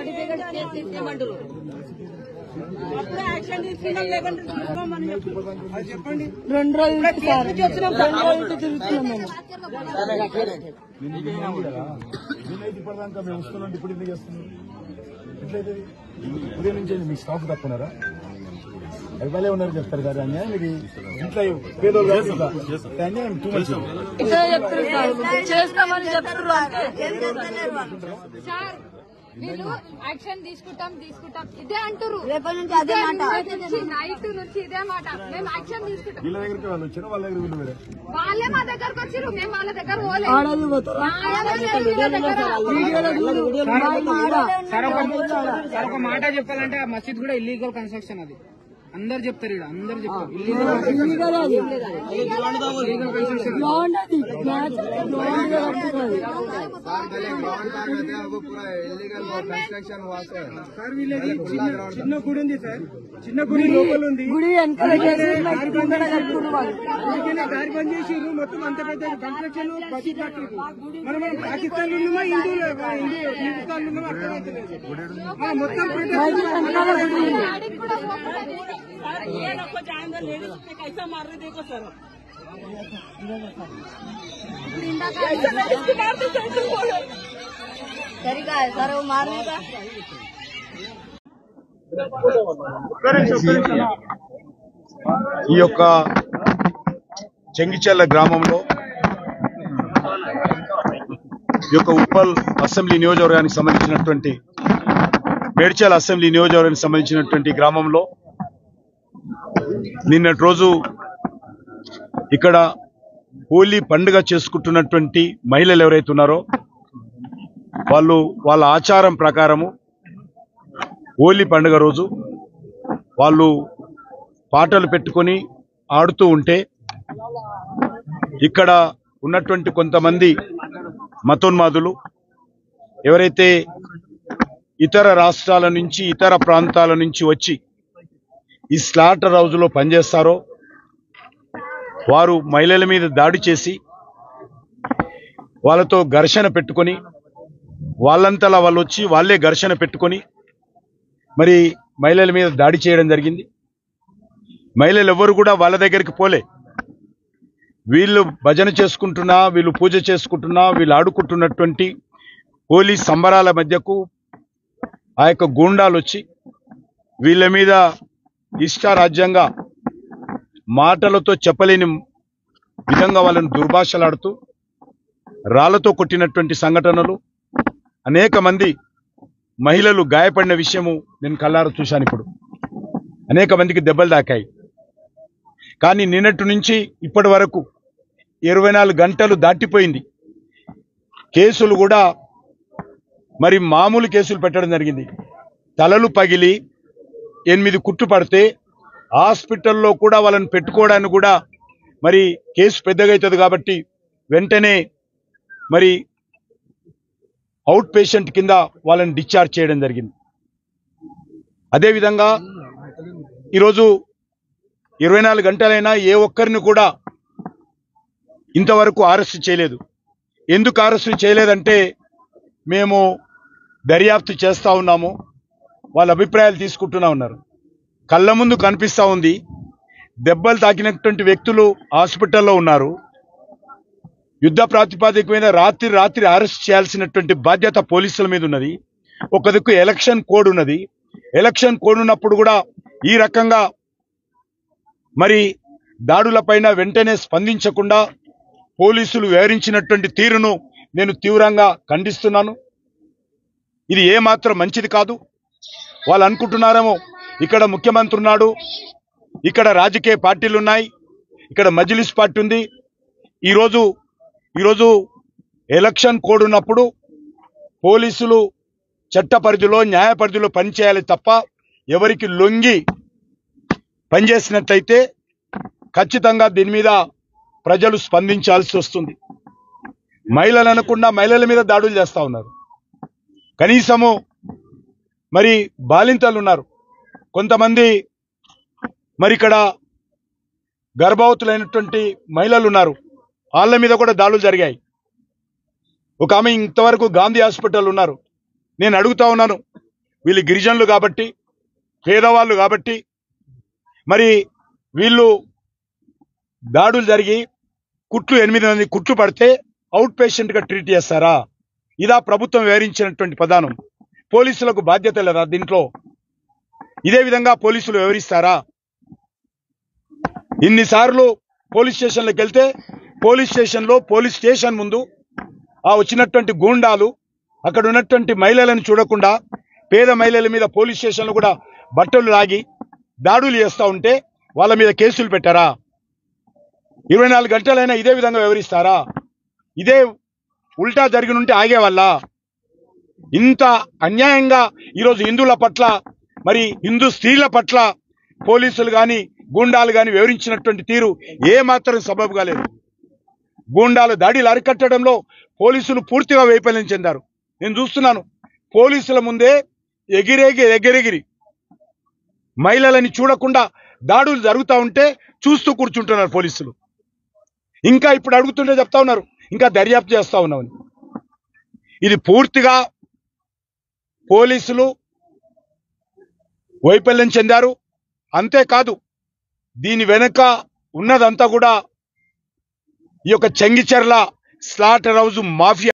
Certificate చేసి ఇచ్చేయమంటారు అప్పుడే action తీసుకున్నాం లేకుంటే చెప్పండి. రెండు రోజులు వచ్చినాం సార్. రెండు రోజులు తిరుగుతున్నాం మేము. నేనైతే ఇప్పటిదాకా మేము వస్తున్నాం ఇప్పుడు ఎందుకు చేస్తున్నాం? ఎట్లయితే? ఉదయం నుంచి మీ స్టాఫ్ తక్కున్నారా ఎవరే ఉన్నారు చెప్తారు కదా అన్యాయం ఇది. ఇంట్లో పేదోళ్ళు అన్యాయం టూ మచ్ చేస్తామని సార్ వీళ్ళు యాక్షన్ తీసుకుంటాం తీసుకుంటాం. ఇదే అంటారు నైట్ నుంచి ఇదే మాట. మేము యాక్షన్ తీసుకుంటాం. వీళ్ళ దగ్గరికి వాళ్ళు వచ్చారు? వాళ్ళ దగ్గర వీళ్ళు వేరే వాళ్ళే మా దగ్గరకు వచ్చిర్రు. మేము వాళ్ళ దగ్గర పోలేదు. ఆడది పోతారు? సార్ ఒక సార్ ఒక మాట చెప్పాలంటే ఆ మసీద్ కూడా ఇల్లీగల్ కన్స్ట్రక్షన్ అది. అందరు చెప్తారు ఇక్కడ అందరు చెప్తారు. సార్ వీళ్ళది చిన్న గుడి ఉంది సార్. చిన్న గుడి లోపల ఉంది. గుడి దారి బంద్ చేసిర్రు. మొత్తం అంత పెద్ద కన్స్ట్రక్షన్ బస్సు కట్టిర్రు మరి మనం పాకిస్తాన్ ఉన్నామా? హిందూ హిందూ హిందుస్థాన్ ఉన్నామా? ఈ యొక్క చెంగిచెల్ల గ్రామంలో ఈ యొక్క ఉప్పల్ అసెంబ్లీ నియోజకవర్గానికి సంబంధించినటువంటి మేడ్చల్ అసెంబ్లీ నియోజకవర్గానికి సంబంధించినటువంటి గ్రామంలో నిన్నటి రోజు ఇక్కడ హోలీ పండుగ చేసుకుంటున్నటువంటి మహిళలు ఎవరైతే ఉన్నారో వాళ్ళు వాళ్ళ ఆచారం ప్రకారము హోలీ పండుగ రోజు వాళ్ళు పాటలు పెట్టుకొని ఆడుతూ ఉంటే ఇక్కడ ఉన్నటువంటి కొంతమంది మతోన్మాదులు ఎవరైతే ఇతర రాష్ట్రాల నుంచి ఇతర ప్రాంతాల నుంచి వచ్చి ఈ స్లాటర్ హౌజ్లో పనిచేస్తారో వారు మహిళల మీద దాడి చేసి వాళ్ళతో ఘర్షణ పెట్టుకొని వాళ్ళంతలా వాళ్ళు వచ్చి వాళ్ళే ఘర్షణ పెట్టుకొని మరి మహిళల మీద దాడి చేయడం జరిగింది. మహిళలు ఎవరు కూడా వాళ్ళ దగ్గరికి పోలే. వీళ్ళు భజన చేసుకుంటున్నా వీళ్ళు పూజ చేసుకుంటున్నా వీళ్ళు ఆడుకుంటున్నటువంటి హోలీ సంబరాల మధ్యకు ఆ యొక్క గూండాలు వచ్చి వీళ్ళ మీద ఇష్టారాజ్యంగా మాటలతో చెప్పలేని విధంగా వాళ్ళని దుర్భాషలాడుతూ రాళ్ళతో కొట్టినటువంటి సంఘటనలు అనేక మంది మహిళలు గాయపడిన విషయము నేను కళ్ళారు చూశాను ఇప్పుడు. అనేక మందికి దెబ్బలు దాకాయి కానీ నిన్నటి నుంచి ఇప్పటి వరకు ఇరవై నాలుగు గంటలు దాటిపోయింది. కేసులు కూడా మరి మామూలు కేసులు పెట్టడం జరిగింది. తలలు పగిలి ఎనిమిది కుట్టు పడితే హాస్పిటల్లో కూడా వాళ్ళని పెట్టుకోవడానికి కూడా మరి కేసు పెద్దగా అవుతుంది కాబట్టి వెంటనే మరి అవుట్ పేషెంట్ కింద వాళ్ళని డిశ్చార్జ్ చేయడం జరిగింది. అదేవిధంగా ఈరోజు ఇరవై నాలుగు గంటలైనా ఏ ఒక్కరిని కూడా ఇంతవరకు అరెస్ట్ చేయలేదు. ఎందుకు అరెస్ట్ చేయలేదంటే మేము దర్యాప్తు చేస్తూ ఉన్నాము. వాళ్ళ అభిప్రాయాలు తీసుకుంటూనే ఉన్నారు. కళ్ళ ముందు కనిపిస్తా ఉంది. దెబ్బలు తాకినటువంటి వ్యక్తులు హాస్పిటల్లో ఉన్నారు. యుద్ధ ప్రాతిపాదిక మీద రాత్రి రాత్రి అరెస్ట్ చేయాల్సినటువంటి బాధ్యత పోలీసుల మీద ఉన్నది. ఒక దిక్కు ఎలక్షన్ కోడ్ ఉన్నది. ఎలక్షన్ కోడ్ ఉన్నప్పుడు కూడా ఈ రకంగా మరి దాడులపైన వెంటనే స్పందించకుండా పోలీసులు వివరించినటువంటి తీరును నేను తీవ్రంగా ఖండిస్తున్నాను. ఇది ఏమాత్రం మంచిది కాదు. వాళ్ళు అనుకుంటున్నారేమో. ఇక్కడ ముఖ్యమంత్రి ఉన్నాడు. ఇక్కడ రాజకీయ పార్టీలు ఉన్నాయి. ఇక్కడ మజిలిస్ పార్టీ ఉంది. ఈరోజు ఈరోజు ఎలక్షన్ కోడ్ ఉన్నప్పుడు పోలీసులు చట్ట పరిధిలో న్యాయ పరిధిలో పనిచేయాలి తప్ప ఎవరికి లొంగి పనిచేసినట్లయితే ఖచ్చితంగా దీని మీద ప్రజలు స్పందించాల్సి వస్తుంది. మహిళలు అనకుండా మహిళల మీద దాడులు చేస్తూ ఉన్నారు. కనీసము మరి బాలింతలు ఉన్నారు కొంతమంది మరి ఇక్కడ గర్భవతులైనటువంటి మహిళలు ఉన్నారు వాళ్ళ మీద కూడా దాడులు జరిగాయి. ఒక ఆమె ఇంతవరకు గాంధీ హాస్పిటల్ ఉన్నారు. నేను అడుగుతా ఉన్నాను. వీళ్ళు గిరిజనులు కాబట్టి పేదవాళ్ళు కాబట్టి మరి వీళ్ళు దాడులు జరిగి కుట్లు ఎనిమిది మంది కుట్లు పడితే అవుట్ పేషెంట్గా ట్రీట్ చేస్తారా? ఇదా ప్రభుత్వం వివరించినటువంటి ప్రధానం. పోలీసులకు బాధ్యత లేదా దీంట్లో? ఇదే విధంగా పోలీసులు వివరిస్తారా? ఇన్నిసార్లు పోలీస్ స్టేషన్లకు వెళ్తే పోలీస్ స్టేషన్లో పోలీస్ స్టేషన్ ముందు ఆ వచ్చినటువంటి గూండాలు అక్కడ ఉన్నటువంటి మహిళలను చూడకుండా పేద మహిళల మీద పోలీస్ స్టేషన్లు కూడా బట్టలు లాగి దాడులు చేస్తా ఉంటే వాళ్ళ మీద కేసులు పెట్టారా? ఇరవై నాలుగు గంటలైనా ఇదే విధంగా వివరిస్తారా? ఇదే ఉల్టా జరిగినుంటే ఆగేవాళ్ళ? ఇంత అన్యాయంగా ఈరోజు హిందువుల పట్ల మరి హిందూ స్త్రీల పట్ల పోలీసులు కానీ గూండాలు కానీ వివరించినటువంటి తీరు ఏమాత్రం సబబు కాలేదు గూండాలు దాడిలు అరికట్టడంలో పోలీసులు పూర్తిగా వైఫల్యం చెందారు. నేను చూస్తున్నాను పోలీసుల ముందే ఎగిరేగి ఎగిరెగిరి. మహిళలని చూడకుండా దాడులు జరుగుతూ ఉంటే చూస్తూ కూర్చుంటున్నారు పోలీసులు. ఇంకా ఇప్పుడు అడుగుతుంటే చెప్తా ఉన్నారు ఇంకా దర్యాప్తు చేస్తా ఉన్నామని. ఇది పూర్తిగా పోలీసులు వైఫల్యం చెందారు. అంతేకాదు దీని వెనక ఉన్నదంతా కూడా ఈ యొక్క చెంగిచెర్ల స్లాటర్ హౌస్ మాఫియా